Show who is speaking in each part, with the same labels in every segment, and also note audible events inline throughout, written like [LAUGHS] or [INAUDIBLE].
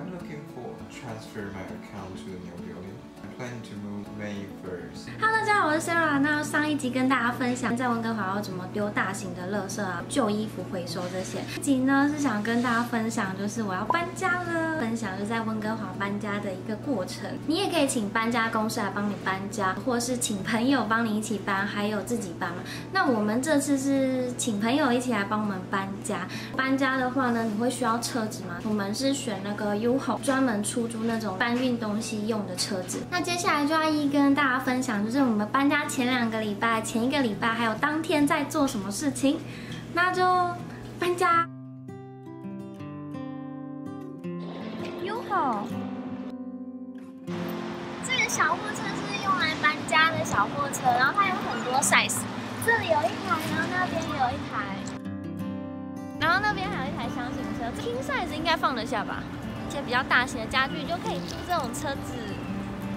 Speaker 1: I'm looking for transfer my account to the new building.
Speaker 2: Hello，大家好，我是 Sarah。那上一集跟大家分享在温哥华要怎么丢大型的垃圾啊、旧衣服回收这些。这集呢是想跟大家分享，就是我要搬家了，分享就在温哥华搬家的一个过程。你也可以请搬家公司来帮你搬家，或是请朋友帮你一起搬，还有自己搬嘛。那我们这次是请朋友一起来帮我们搬家。搬家的话呢，你会需要车子吗？我们是选那个 U 吼，专门出租那种搬运东西用的车子。那接下来就要一一跟大家分享，就是我们搬家前两个礼拜、前一个礼拜还有当天在做什么事情。那就搬家。U 吼，这个小货车是用来搬家的小货车，然后它有很多 size，这里有一台，然后那边有一台。然后那边还有一台箱型车，king size 应该放得下吧？一些比较大型的家具就可以租这种车子。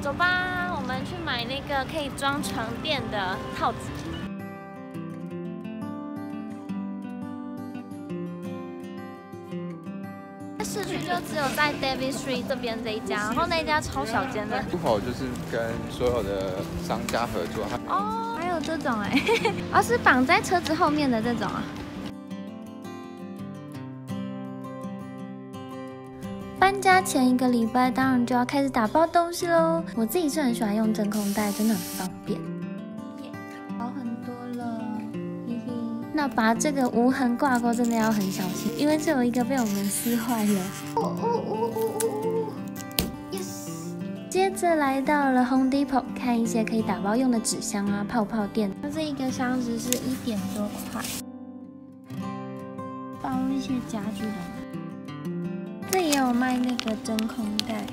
Speaker 2: 走吧，我们去买那个可以装床垫的套子。市区就只有在 David Street 这边这一家，然后那一家超小间的。
Speaker 1: 出口就是跟所有的商家合作。
Speaker 2: 哦，还有这种哎，而 [LAUGHS] 是绑在车子后面的这种啊。搬家前一个礼拜，当然就要开始打包东西喽。我自己是很喜欢用真空袋，真的很方便。好很多了，嘿嘿。那把这个无痕挂钩真的要很小心，因为这有一个被我们撕坏了。哦哦哦哦哦！Yes。接着来到了 Home Depot，看一些可以打包用的纸箱啊、泡泡垫。那这一个箱子是一点多块，包一些家具的。卖那个真空袋、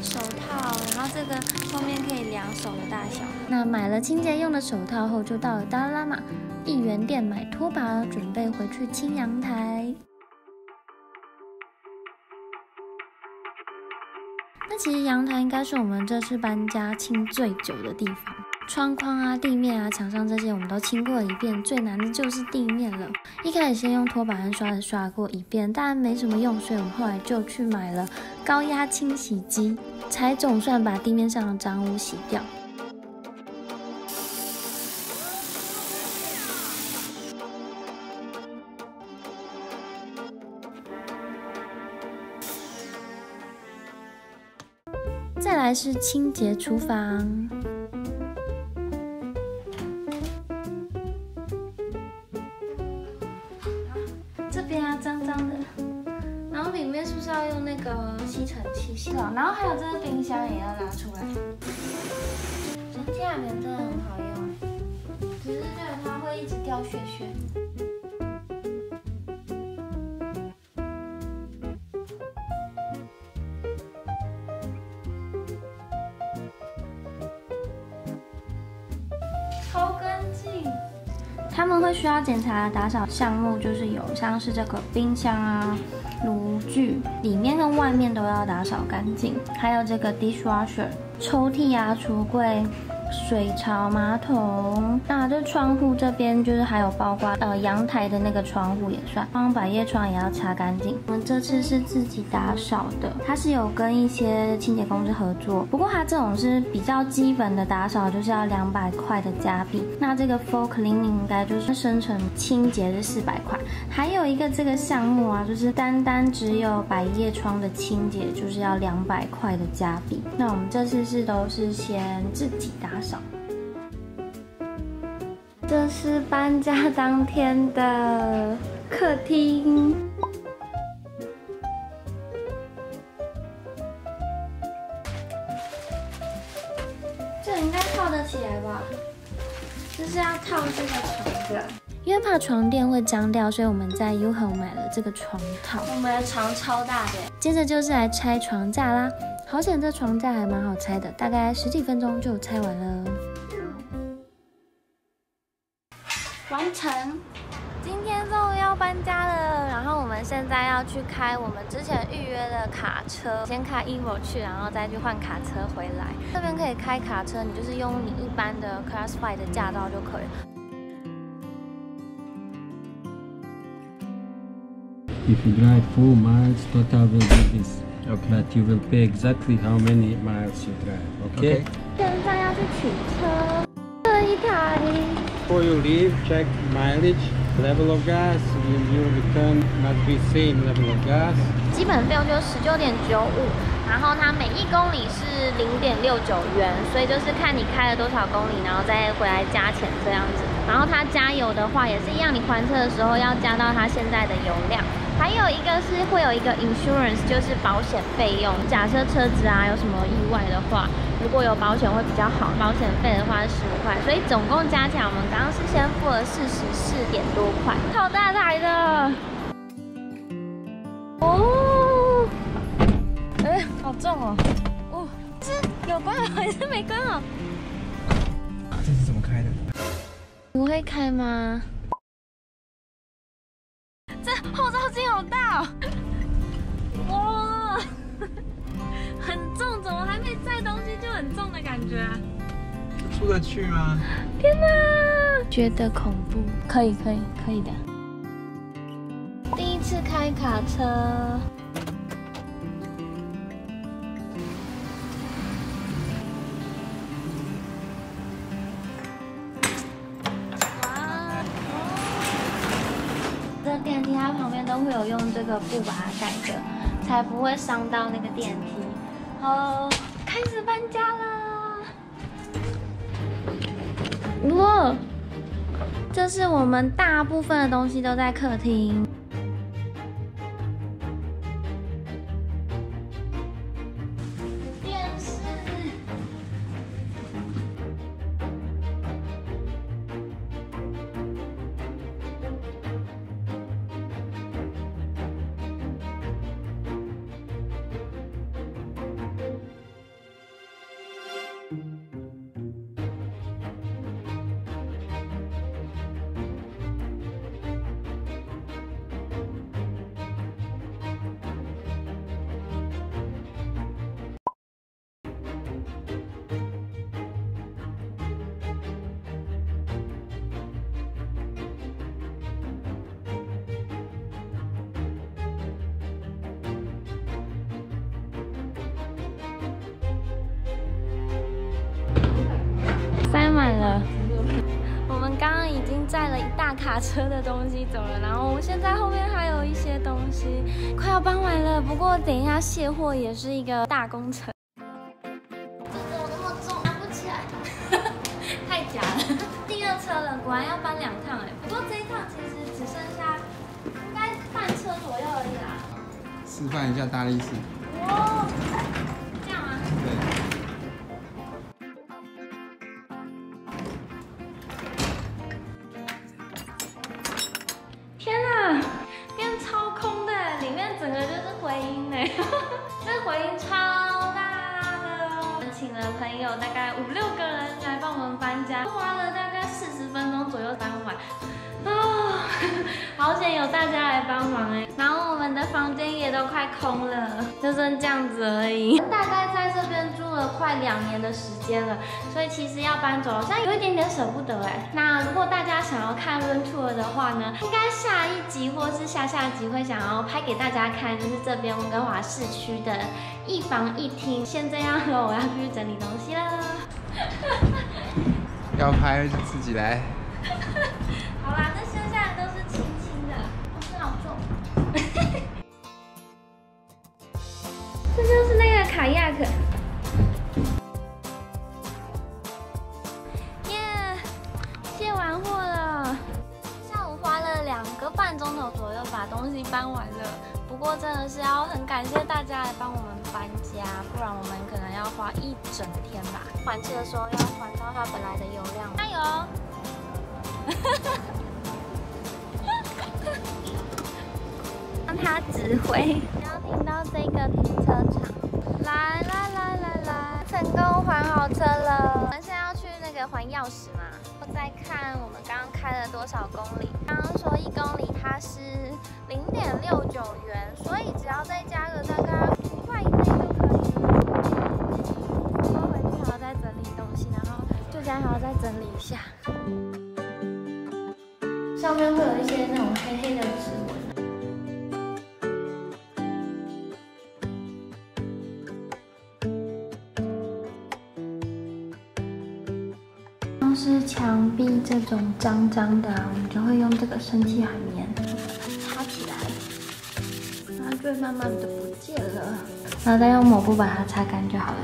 Speaker 2: 手套，然后这个后面可以量手的大小。那买了清洁用的手套后，就到了达拉玛一元店买拖把，准备回去清阳台。那其实阳台应该是我们这次搬家清最久的地方。窗框啊、地面啊、墙上这些我们都清过一遍，最难的就是地面了。一开始先用拖把和刷子刷过一遍，但没什么用，所以我们后来就去买了高压清洗机，才总算把地面上的脏污洗掉。再来是清洁厨房。这边啊，脏脏的。然后里面是不是要用那个吸尘器吸了？然后还有这个冰箱也要拿出来。这下面真的很好用，只是觉得它会一直掉屑屑。他们会需要检查打扫项目就是有像是这个冰箱啊。炉具里面跟外面都要打扫干净，还有这个 dishwasher 抽屉啊、橱柜。水槽、马桶，那这窗户这边就是还有包括呃阳台的那个窗户也算，窗百叶窗也要擦干净。我们这次是自己打扫的，它是有跟一些清洁公司合作，不过它这种是比较基本的打扫，就是要两百块的加币。那这个 full cleaning 应该就是深层清洁是四百块。还有一个这个项目啊，就是单单只有百叶窗的清洁就是要两百块的加币。那我们这次是都是先自己打。少。这是搬家当天的客厅，这应该套得起来吧？就是要套这个床的，因为怕床垫会脏掉，所以我们在 U 恒买了这个床套。我们的床超大的，接着就是来拆床架啦。好险，这床架还蛮好拆的，大概十几分钟就拆完了。完成，今天终于要搬家了。然后我们现在要去开我们之前预约的卡车，先开 Evo 去，然后再去换卡车回来。这边可以开卡车，你就是用你一般的 Class Five 的驾照就可以。
Speaker 3: If you drive full miles, total will be this.
Speaker 1: Okay.
Speaker 3: But you will pay exactly how many miles you drive. Okay.
Speaker 1: Okay.
Speaker 2: 现在要去取车，这一台
Speaker 3: Before you leave, check mileage, level of gas. When you return, must be same level of gas.
Speaker 2: 基本费用就是十九点九五，然后它每一公里是零点六九元，所以就是看你开了多少公里，然后再回来加钱这样子。然后它加油的话也是一样，你还车的时候要加到它现在的油量。还有一个是会有一个 insurance，就是保险费用。假设车子啊有什么意外的话，如果有保险会比较好。保险费的话是十五块，所以总共加起来，我们刚刚是先付了四十四点多块，好大台的。哦，哎、好重哦！哦，是有关好还是没关好？
Speaker 1: 这是怎么开的？
Speaker 2: 不会开吗？就很重的感觉啊？
Speaker 1: 出得去吗？
Speaker 2: 天哪，觉得恐怖？可以，可以，可以的。第一次开卡车，哇！这电梯它旁边都会有用这个布把它盖着，才不会伤到那个电梯。好，开始搬家啦！哇，这是我们大部分的东西都在客厅。载了一大卡车的东西走了，然后我们现在后面还有一些东西快要搬完了。不过等一下卸货也是一个大工程。这怎么那么重，拿不起来？太假了。[LAUGHS] 第二车了，果然要搬两趟哎。不过这一趟其实只剩下应该半车左右而已啦。
Speaker 1: 示范一下大力士。
Speaker 2: 哇，这回音超大的。我们请了朋友大概五六个人来帮我们搬家，花了大概四十分钟左右搬完。啊，[LAUGHS] 好险有大家来帮忙哎！然后我们的房间也都快空了，就剩这样子而已。大概在这边住了快两年的时间了，所以其实要搬走好像有一点点舍不得哎。那如果大家想要看 run tour 的话呢，应该下一集或是下下集会想要拍给大家看，就是这边温哥华市区的一房一厅。先这样了，我要去整理东西了。[LAUGHS]
Speaker 1: 要拍就自己来。
Speaker 2: 搬完了。不过真的是要很感谢大家来帮我们搬家，不然我们可能要花一整天吧。还车的时候要还到它本来的油量。加油！[LAUGHS] 让他指挥。要停到这个停车场，来来来来来，成功还好车了。我们现在要去那个还钥匙嘛？再看我们刚刚开了多少公里。刚刚说一公里它是零点六九元，所以只要再加个大概五块以内就可以了。我回去还要再整理东西，然后旧家还要再整理一下。上面会有一些那种黑黑的指纹。脏脏的，我们就会用这个生气海绵擦起来，它就会慢慢的不见了，然后再用抹布把它擦干就好了。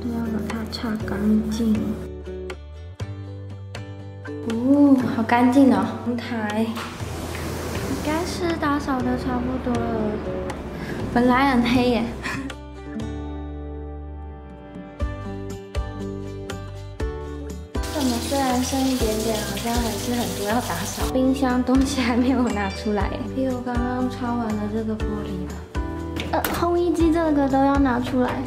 Speaker 2: 都要把它擦干净。哦，好干净哦，阳台应该是打扫的差不多了，本来很黑耶。剩一点点，好像还是很多要打扫。冰箱东西还没有拿出来，[LAUGHS] 比如刚刚擦完了这个玻璃吧，呃，烘衣机这个都要拿出来。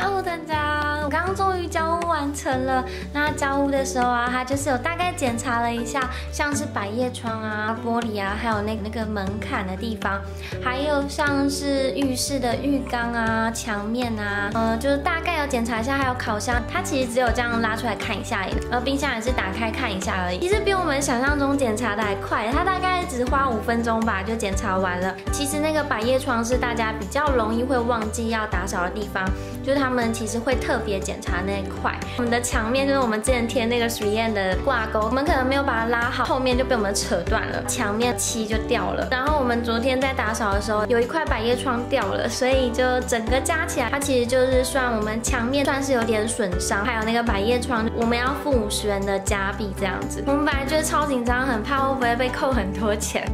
Speaker 2: Hello，大家，我刚刚终于交屋完成了。那交屋的时候啊，它就是有大概检查了一下，像是百叶窗啊、玻璃啊，还有那那个门槛的地方，还有像是浴室的浴缸啊、墙面啊，呃，就是大概有检查一下。还有烤箱，它其实只有这样拉出来看一下而已。而冰箱也是打开看一下而已。其实比我们想象中检查的还快，它大概只花五分钟吧就检查完了。其实那个百叶窗是大家比较容易会忘记要打扫的地方，就是他们其实会特别检查那一块。我们的墙面就是我们之前贴那个水燕的挂钩，我们可能没有把它拉好，后面就被我们扯断了，墙面漆就掉了。然后我们昨天在打扫的时候，有一块百叶窗掉了，所以就整个加起来，它其实就是算我们墙面算是有点损伤，还有那个百叶窗，我们要付五十元的加币这样子。我们本来就是超紧张，很怕会不会被扣很多钱。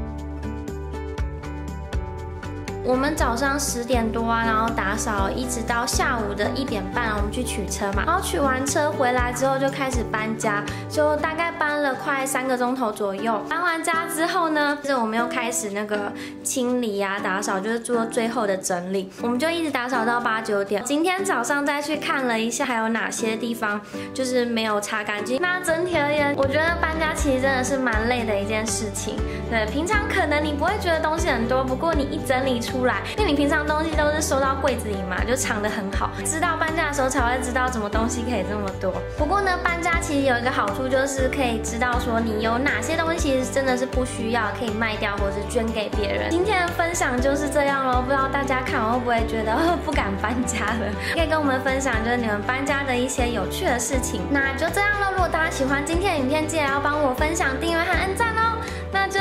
Speaker 2: 我们早上十点多啊，然后打扫，一直到下午的一点半，我们去取车嘛。然后取完车回来之后就开始搬家，就大概搬了快三个钟头左右。搬完家之后呢，就是我们又开始那个清理啊、打扫，就是做最后的整理。我们就一直打扫到八九点。今天早上再去看了一下，还有哪些地方就是没有擦干净。那整体而言，我觉得搬家其实真的是蛮累的一件事情。对，平常可能你不会觉得东西很多，不过你一整理出出来，因为你平常东西都是收到柜子里嘛，就藏得很好。知道搬家的时候才会知道什么东西可以这么多。不过呢，搬家其实有一个好处，就是可以知道说你有哪些东西真的是不需要，可以卖掉或者是捐给别人。今天的分享就是这样喽，不知道大家看完会不会觉得不敢搬家了？[LAUGHS] 可以跟我们分享就是你们搬家的一些有趣的事情。那就这样喽，如果大家喜欢今天的影片，记得要帮我分享、订阅和按赞哦那就。